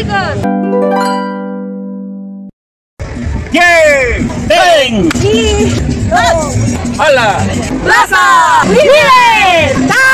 chicos. ¡Bien! ¡Ten! ¡Hala! ¡Plaza! ¡Libertad!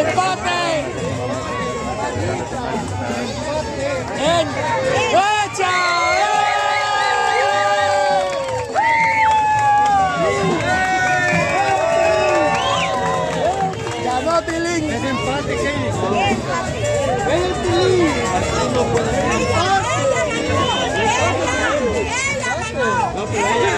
¡Empate! ¡En fecha! ¡Mitad y